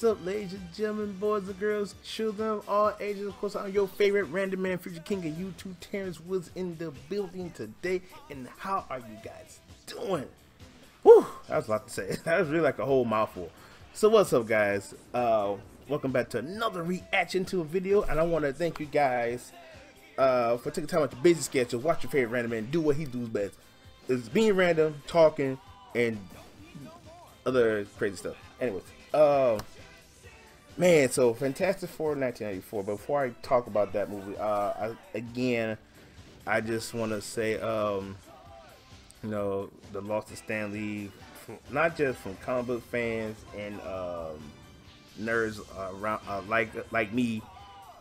What's up, ladies and gentlemen, boys and girls, children of all ages? Of course, I'm your favorite random man, future king of YouTube, Terrence Woods, in the building today. And how are you guys doing? Whew, that was a lot to say. That was really like a whole mouthful. So what's up, guys? Uh, welcome back to another reaction to a video, and I want to thank you guys uh, for taking time out your busy schedule, watch your favorite random man, do what he does best. It's being random, talking, and other crazy stuff. Anyways, um, man, so Fantastic Four 1994. But before I talk about that movie, uh, I, again, I just want to say, um, you know, the loss of Stan Lee, not just from comic book fans and um, nerds around uh, like like me.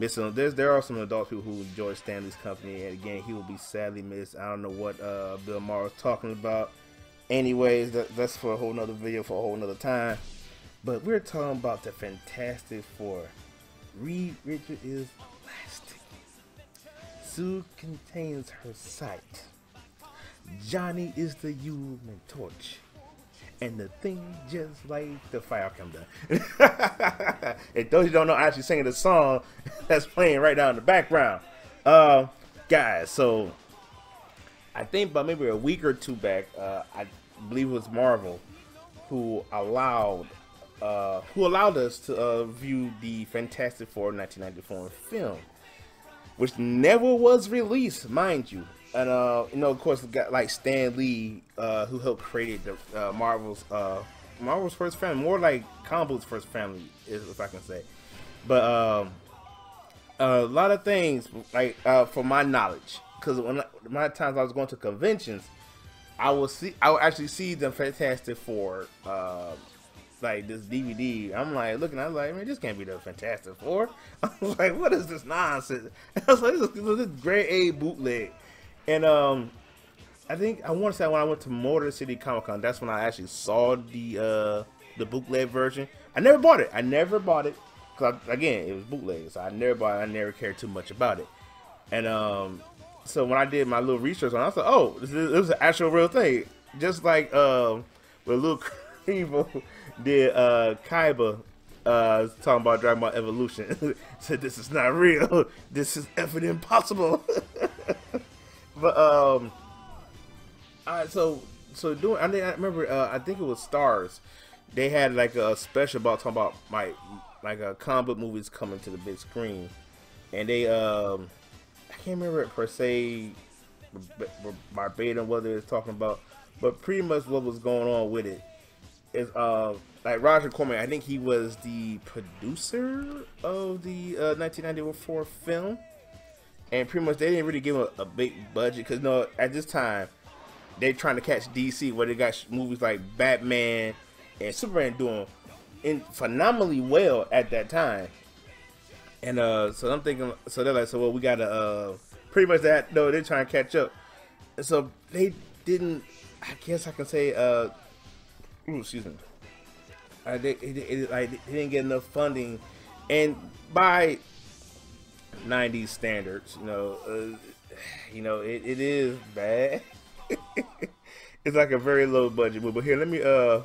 Missing, there's there are some adult people who enjoy Stan Lee's company, and again, he will be sadly missed. I don't know what uh, Bill Maher was talking about. Anyways, that, that's for a whole nother video for a whole nother time. But we're talking about the Fantastic Four. Reed Richard is plastic. Sue contains her sight. Johnny is the human torch. And the thing just like the fire come down. and those you don't know, I'm actually singing the song that's playing right now in the background. Uh, guys, so I think about maybe a week or two back, uh, I believe it was Marvel who allowed uh, who allowed us to uh, view the Fantastic Four 1994 film, which never was released, mind you. And uh, you know, of course, got like Stan Lee, uh, who helped create the uh, Marvel's uh, Marvel's first family, more like comic first family, if I can say. But um, a lot of things, like from my knowledge, because when my times I was going to conventions, I will see, I will actually see the Fantastic Four like this DVD. I'm like looking, I was like, man, this can't be the Fantastic Four. I was like, what is this nonsense? I was like, this is, this grade A bootleg. And um, I think I want to say when I went to Motor City Comic Con, that's when I actually saw the uh the bootleg version. I never bought it. I never bought it because again, it was bootleg, so I never bought. it. I never cared too much about it. And um, so when I did my little research on, it, I was like, oh, this, is, this an actual real thing, just like um with Luke Evil did uh Kaiba uh talking about Dragon Ball Evolution said this is not real. This is effing impossible. but um alright so so doing I, I remember uh, I think it was Stars. They had like a special about talking about my like a uh, comic movies coming to the big screen. And they um I can't remember it per se verbatim whether it's talking about but pretty much what was going on with it is uh like Roger Corman. I think he was the producer of the uh, 1994 film, and pretty much they didn't really give him a, a big budget because no, at this time they're trying to catch DC where they got movies like Batman and Superman doing in phenomenally well at that time. And uh, so I'm thinking, so they're like, so well, we gotta uh, pretty much that. No, they're trying to catch up. And so they didn't. I guess I can say uh, ooh, excuse me. Uh, they, like, they didn't get enough funding, and by '90s standards, you know, uh, you know, it, it is bad. it's like a very low budget movie. But here, let me uh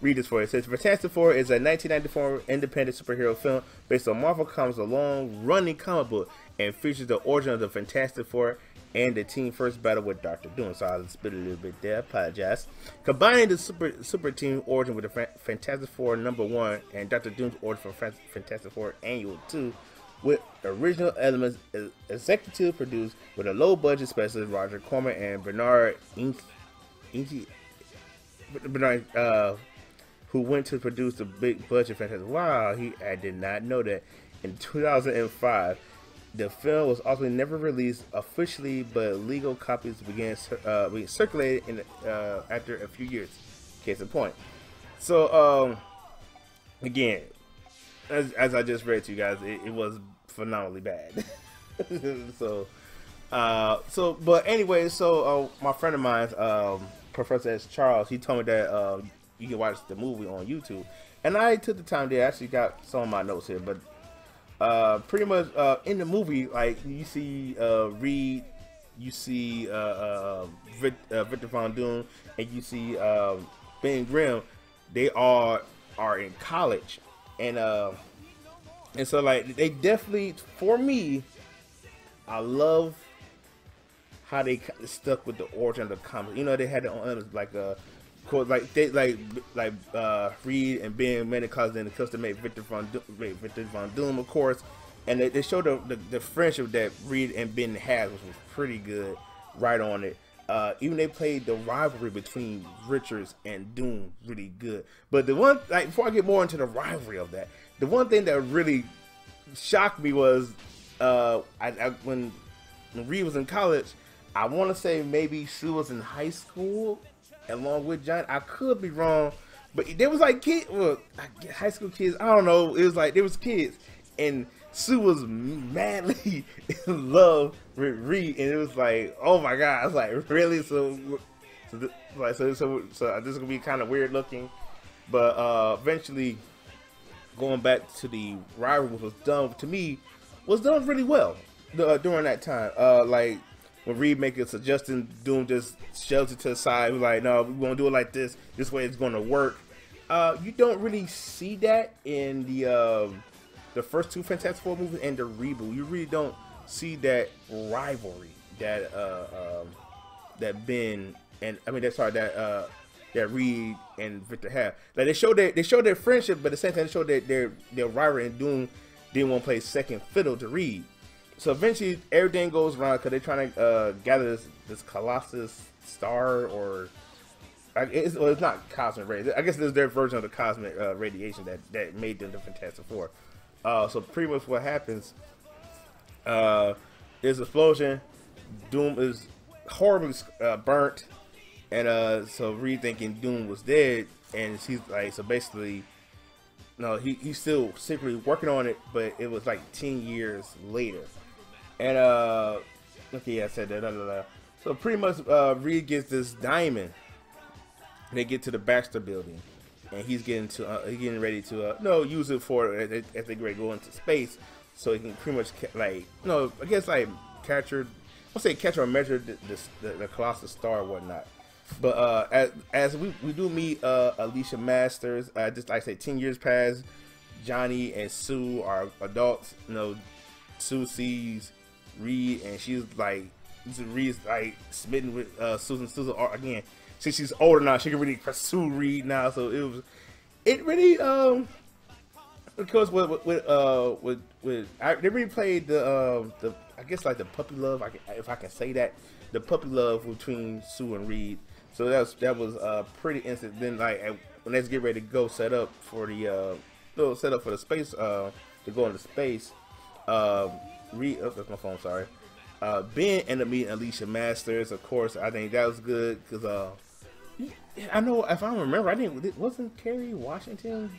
read this for you. It says Fantastic Four is a 1994 independent superhero film based on Marvel Comics' long-running comic book and features the origin of the Fantastic Four and the team first battle with Doctor Doom. So I'll spit a little bit there. Apologize. Combining the super super team origin with the Fantastic Four number one and Doctor Doom's origin for Fantastic Four Annual two, with original elements executive produced with a low budget specialist Roger Corman and Bernard Inky, Bernard uh, who went to produce the big budget Fantastic. Wow, he I did not know that. In 2005, the film was also never released officially, but legal copies began uh, being circulated in, uh, after a few years. Case in point. So, um, again, as, as I just read to you guys, it, it was phenomenally bad. so, uh, so, but anyway, so uh, my friend of mine, um, Professor S. Charles, he told me that uh, you can watch the movie on YouTube, and I took the time to actually got some of my notes here, but uh, pretty much uh, in the movie, like you see uh, Reed, you see uh, uh, uh, Victor Von Doom, and you see um, Ben Grimm. They all are in college, and uh, and so like they definitely for me, I love how they stuck with the origin of the comic. You know, they had the like a. Uh, like they like like uh Reed and Ben made it cause then the custom made Victor Von Victor Von Doom of course and they, they showed the, the, the, friendship that Reed and Ben had, which was pretty good, right on it. Uh, even they played the rivalry between Richards and Doom really good. But the one, like, before I get more into the rivalry of that, the one thing that really shocked me was uh, I, I, when, when Reed was in college. I want to say maybe she was in high school along with John. I could be wrong, but there was like kids, well, high school kids. I don't know. It was like there was kids, and Sue was madly in love with Reed, and it was like, oh my god, I was like, really? So, so like, so, so, so this is gonna be kind of weird looking, but uh, eventually, going back to the rivalry was done to me was done really well uh, during that time. Uh, like when Reed make a suggestion, Doom just shoves it to the side. We're like, no, we won't do it like this. This way it's gonna work. Uh, you don't really see that in the. Um, the first two Fantastic Four movies and the reboot, you really don't see that rivalry that uh, um, that Ben and I mean that's sorry that uh, that Reed and Victor have. Like they show that they show their friendship, but at the same time they showed that their their rivalry and Doom didn't want to play second fiddle to Reed. So eventually everything goes wrong because they're trying to uh, gather this, this Colossus star or it's, well, it's not cosmic ray. I guess there's their version of the cosmic uh, radiation that, that made them the Fantastic Four. Uh, so pretty much what happens uh, is explosion. Doom is horribly uh, burnt, and uh, so Reed thinking Doom was dead, and she's like, so basically, no, he, he's still secretly working on it, but it was like ten years later, and uh, okay, I said that. So pretty much, uh, Reed gets this diamond. They get to the Baxter building and he's getting to uh, he's getting ready to uh, no use it for as they, as they go into space, so he can pretty much like no I guess like capture I'll say catch or measure the, the, the Colossus star or whatnot. But uh, as as we, we do meet uh, Alicia Masters, uh, just like I say, ten years past, Johnny and Sue are adults. You know, Sue sees Reed and she's like Reed's like smitten with uh, Susan. Susan again since she's older now, she can really pursue Reed now. So it was, it really, um, because with with uh with with I, they really played the um the I guess like the puppy love, I if I can say that, the puppy love between Sue and Reed. So that was that was uh pretty instant. Then like when let's get ready to go set up for the uh no set up for the space uh to go into space. Uh, Reed, oh, that's my phone. Sorry. Uh, Ben ended up meeting Alicia Masters. Of course, I think that was good because uh, I know if I remember, I didn't. Wasn't Kerry Washington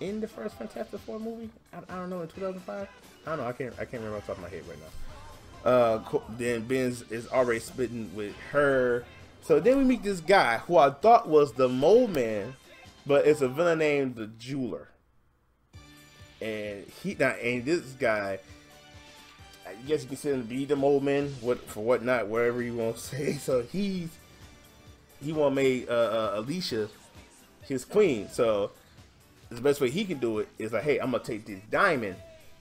in the first Fantastic Four movie? I, I don't know in 2005. I don't know. I can't. I can't remember off the top of my head right now. Uh, then Ben's is already spitting with her. So then we meet this guy who I thought was the Mole Man, but it's a villain named the Jeweler. And he now and this guy, I guess you can him to be the Mole Man, what for what not, whatever you want to say. So he's he want to make uh, uh, Alicia his queen. So the best way he can do it is like, hey, I'm gonna take this diamond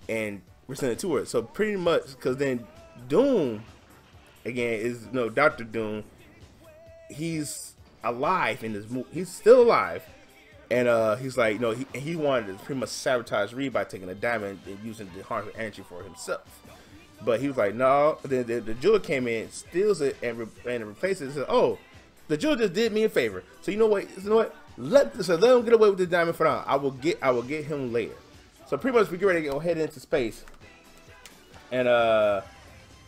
and we're sending it to her. So pretty much, because then Doom again is you know Doctor Doom. He's alive in this movie. He's still alive, and uh, he's like, you know, he he wanted to pretty much sabotage Reed by taking a diamond and using the harmful energy for himself. But he was like, no. Then the, the, jewel came in, steals it, and re- and replaces it. Said, oh, the Jew just did me a favor. So you know what? You know what? Let so let him get away with the diamond for now. I will get I will get him later. So pretty much we get ready to go head into space. And uh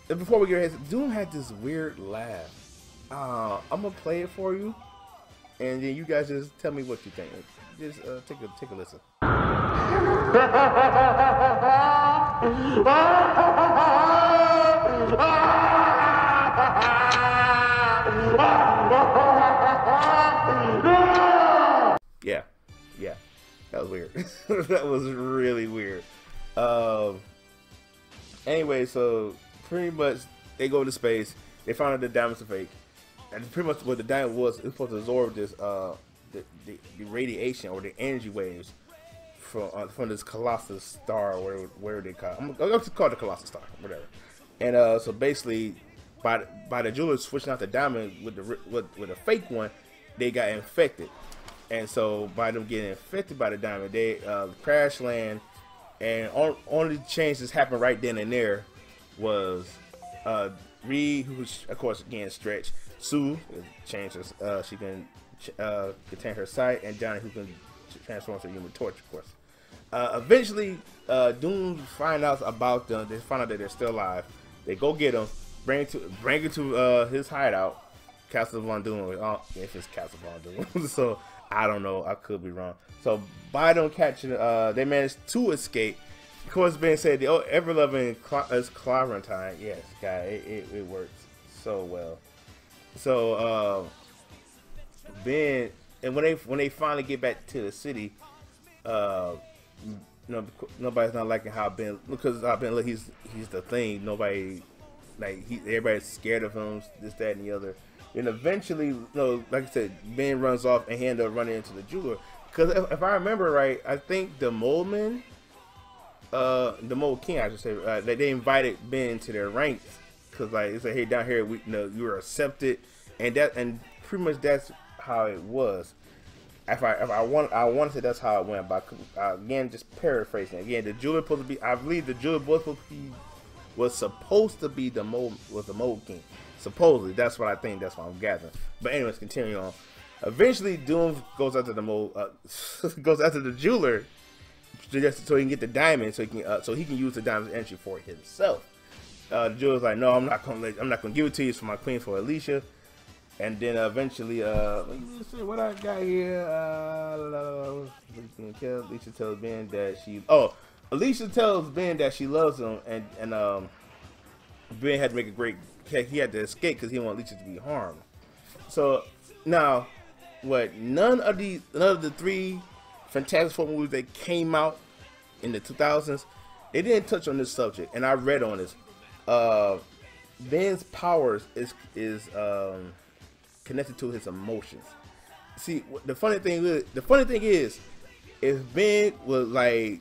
before we get ahead, Doom had this weird laugh. Uh, I'm gonna play it for you, and then you guys just tell me what you think. Just uh, take a take a listen. yeah, yeah, that was weird. that was really weird. Um. Anyway, so pretty much they go to space. They find out the diamonds are fake, and pretty much what the diamond was, it was supposed to absorb this uh the, the, the radiation or the energy waves from uh, from this Colossus Star, whatever, whatever they call. I'm, I'm call it the Colossus Star, whatever. And uh, so basically, by by the jeweler switching out the diamond with the with with a fake one, they got infected. And so by them getting infected by the diamond, they uh, crash land, and on, only changes happened right then and there was uh, Reed, who's of course again stretched. Sue changes. Uh, she can uh, contain her sight, and Johnny who can transform into Human Torch, of course. Uh, eventually, uh, Doom find out about them. They find out that they're still alive. They go get them, bring it to bring it to uh, his hideout, Castle Von Doom. Uh, if it's Castle Von Doom, so I don't know. I could be wrong. So by them catching, uh, they managed to escape. Of course, being said, the ever loving is Clementine. Yes, guy, it, it, it, works so well. So uh, Ben, and when they when they finally get back to the city, uh, know, nobody's not liking how Ben because how Ben look he's he's the thing. Nobody like he everybody's scared of him. This that and the other. And eventually, you know, like I said, Ben runs off and he ends up running into the jeweler. Because if, if, I remember right, I think the Moleman, uh, the Mole King, I should say, uh, they, they invited Ben to their ranks. Because like it's like, hey, down here, we you know you were accepted, and that and pretty much that's how it was. If I if I want I want to say that's how it went, but uh, again, just paraphrasing. Again, the jeweler supposed to be. I believe the jeweler was supposed to be was supposed to be the mole was the mole king. Supposedly, that's what I think. That's what I'm gathering. But anyways, continuing on. Eventually, Doom goes after the mole, uh, goes after the jeweler, just so he can get the diamond, so he can uh, so he can use the diamond entry for himself. Uh, the jeweler's like, no, I'm not gonna let, I'm not gonna give it to you. It's for my queen, for Alicia. And then uh, eventually, uh, what I got here. Uh, Alicia tells Ben that she. Oh, Alicia tells Ben that she loves him, and and um, Ben had to make a great. He had to escape because he didn't want Alicia to be harmed. So now, what? None of the none of the three Fantastic Four movies that came out in the 2000s, they didn't touch on this subject, and I read on this. Uh, Ben's powers is is um, connected to his emotions. See, the funny thing is, the funny thing is, if Ben was like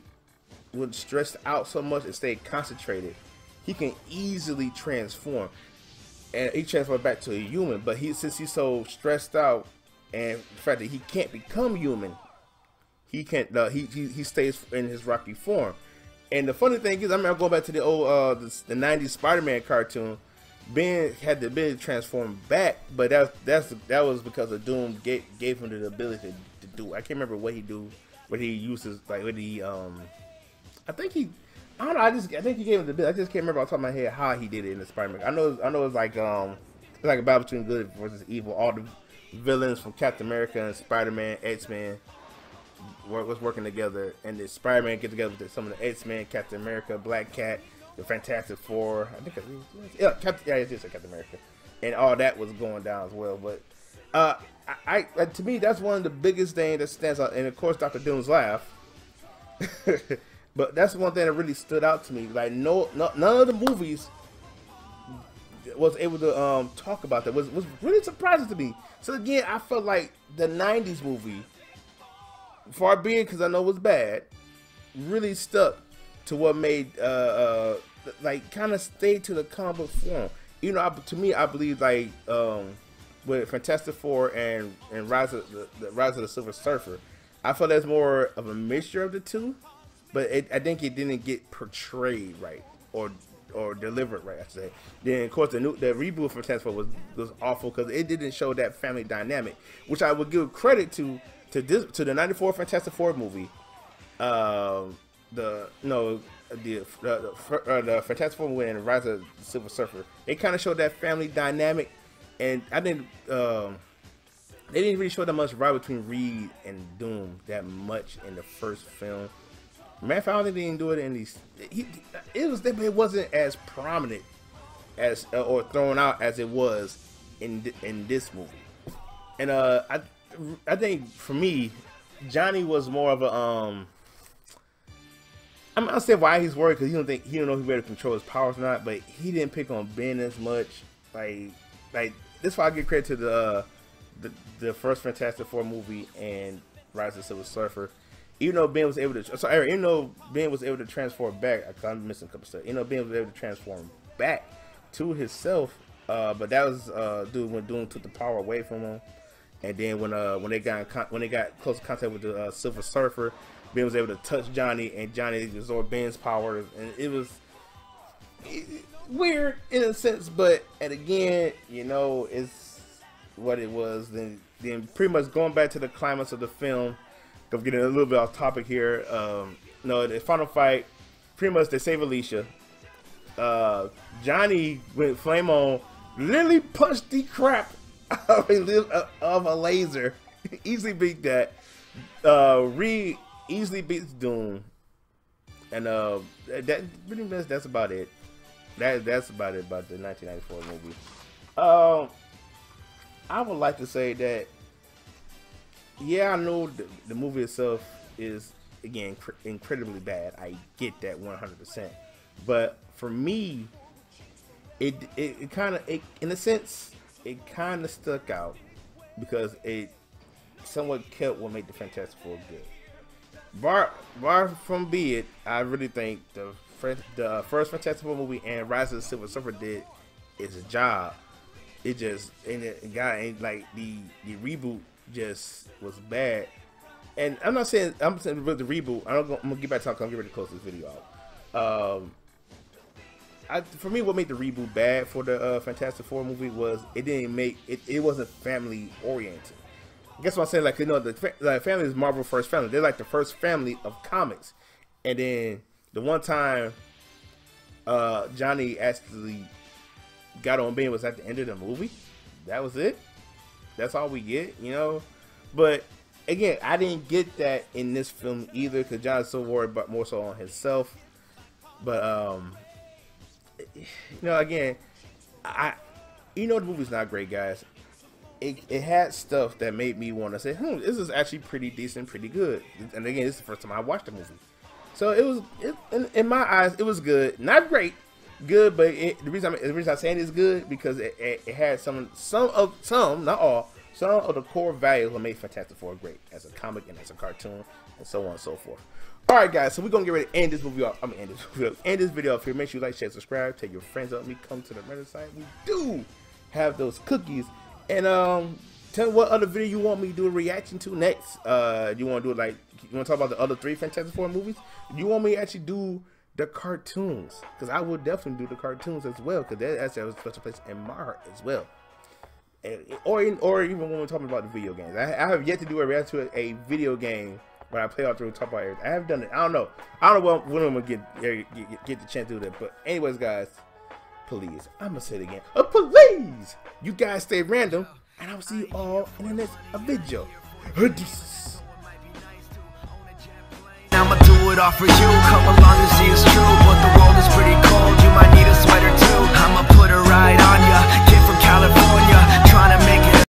would stressed out so much and stay concentrated, he can easily transform. And he transforms back to a human, but he since he's so stressed out and the fact that he can't become human, he can't. Uh, he, he he stays in his rocky form. And the funny thing is, I mean, I'm going back to the old uh the, the '90s Spider-Man cartoon. Ben had the ability to transform back, but that's that's that was because of Doom gave, gave him the ability to, to do. I can't remember what he do, what he uses, like what he um I think he. I don't know. I just I think he gave him the bit. I just can't remember off the top of my head how he did it in the Spider-Man. I know I know it's like um it's like a battle between good versus evil. All the villains from Captain America and Spider-Man, X-Men was working together, and the Spider-Man get together with some of the X-Men, Captain America, Black Cat, the Fantastic Four. I think it's, yeah, Captain, yeah, it's just Captain America, and all that was going down as well. But uh, I, I to me that's one of the biggest things that stands out, and of course Doctor Doom's laugh. But that's one thing that really stood out to me. Like no, no none of the movies was able to um, talk about that. Was was really surprising to me. So again, I felt like the '90s movie, far being because I know it was bad, really stuck to what made uh, uh like kind of stay to the comic form. You know, I, to me, I believe like um, with Fantastic Four and and Rise of the, the Rise of the Silver Surfer, I felt that's more of a mixture of the two but it, I think it didn't get portrayed right or or delivered right. I say. Then of course the new the reboot for Transfer was was awful because it didn't show that family dynamic, which I would give credit to to this to the '94 Fantastic Four movie. Um, the no the uh, the, uh, the Fantastic Four movie and Rise of the Silver Surfer. They kind of showed that family dynamic, and I think um, they didn't really show that much right between Reed and Doom that much in the first film. Man, I don't think they didn't do it in these. He, it was it wasn't as prominent as uh, or thrown out as it was in in this movie. And uh, I I think for me, Johnny was more of a um. I'm not saying why he's worried because he don't think he don't know if he better control his powers or not, but he didn't pick on Ben as much. Like, like this why I give credit to the uh, the the first Fantastic Four movie and Rise of the Silver Surfer even though Ben was able to, sorry, even though Ben was able to transform back, I'm missing a couple stuff. You know, Ben was able to transform back to himself, uh, but that was uh, dude when Doom took the power away from him, and then when uh when they got when they got close contact with the uh, Silver Surfer, Ben was able to touch Johnny, and Johnny absorbed Ben's powers, and it was weird in a sense, but and again, you know, it's what it was. Then, then pretty much going back to the climax of the film. I'm getting a little bit off topic here. Um, no, the final fight, pretty much they save Alicia. Uh, Johnny with flame on, literally punched the crap out of a laser. easily beat that. Uh, Reed easily beats Doom, and uh, that pretty much that's about it that that's about it about the 1994 movie. Um, I would like to say that yeah, I know the, the movie itself is again cr- incredibly bad. I get that 100, percent but for me, it it, it kind of in a sense it kind of stuck out because it somewhat kept what made the Fantastic Four good. Bar bar from be it, I really think the the first Fantastic Four movie and Rise of the Silver Surfer did its job. It just and it got ain't like the the reboot just was bad. And I'm not saying I'm saying with the reboot. I don't. I'm gonna get back to talk. I'm get ready to close this video out. Um, I, for me, what made the reboot bad for the uh, Fantastic Four movie was it didn't make it. It wasn't family oriented. I guess what I'm saying, like you know, the family is Marvel first family. They're like the first family of comics, and then the one time uh, Johnny actually got on Ben was at the end of the movie. That was it. That's all we get, you know. But again, I didn't get that in this film either because John's so worried about more so on himself. But um, you know, again, I you know the movie's not great, guys. It, it had stuff that made me want to say, hmm, this is actually pretty decent, pretty good. And again, this is the first time I watched the movie. So it was, it, in, in, my eyes, it was good. Not great, good, but it, the reason I'm, the reason I'm saying it's good because it, it, it, had some some of some, not all, some of the core values that made Fantastic Four great as a comic and as a cartoon and so on and so forth. All right, guys, so we're gonna get ready to end this movie off. I'm gonna end this video, end this video off here. Make sure you like, share, subscribe, take your friends up. Me come to the Reddit site. We do have those cookies, and um, tell me what other video you want me to do a reaction to next. Uh, you want to do it like you want to talk about the other three Fantastic Four movies? You want me to actually do the cartoons? Because I will definitely do the cartoons as well. Because that actually has a special place in my heart as well. And, or or even when we're talking about the video games, I, I have yet to do a reaction to a video game when I play out through top of everything. I haven't done it. I don't know. I don't know when, I'm gonna get, get get the chance to do that. But anyways, guys, please, I'm gonna say it again. Uh, please, you guys stay random, and I'll see you all in the next video. I'ma do it all for you. Come along and see it's true But the world is pretty cold. You might need a sweater too. I'ma put her